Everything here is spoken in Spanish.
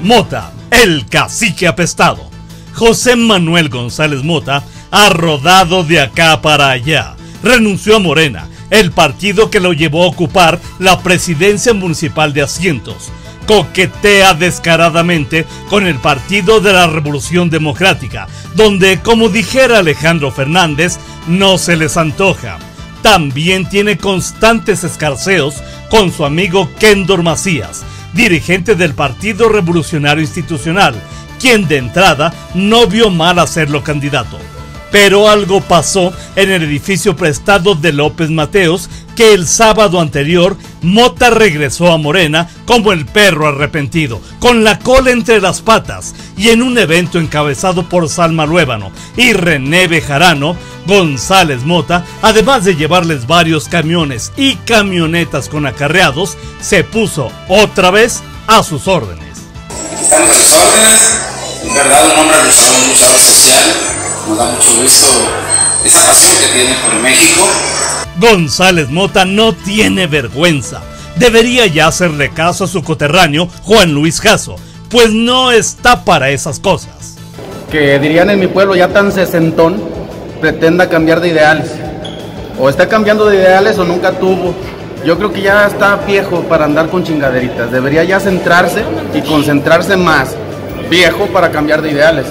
Mota, el cacique apestado. José Manuel González Mota ha rodado de acá para allá. Renunció a Morena, el partido que lo llevó a ocupar la presidencia municipal de Asientos. Coquetea descaradamente con el Partido de la Revolución Democrática, donde, como dijera Alejandro Fernández, no se les antoja. También tiene constantes escarceos con su amigo Kendor Macías, dirigente del Partido Revolucionario Institucional, quien de entrada no vio mal hacerlo candidato. Pero algo pasó en el edificio prestado de López Mateos que el sábado anterior Mota regresó a Morena como el perro arrepentido, con la cola entre las patas, y en un evento encabezado por Salma Luébano y René Bejarano, González Mota, además de llevarles varios camiones y camionetas con acarreados, se puso otra vez a sus órdenes. Sus órdenes, en verdad un hombre nos da mucho gusto esa pasión que tiene por México. González Mota no tiene vergüenza. Debería ya hacerle caso a su coterráneo Juan Luis Jasso, pues no está para esas cosas. Que dirían en mi pueblo ya tan sesentón, pretenda cambiar de ideales. O está cambiando de ideales o nunca tuvo. Yo creo que ya está viejo para andar con chingaderitas. Debería ya centrarse y concentrarse más. Viejo para cambiar de ideales.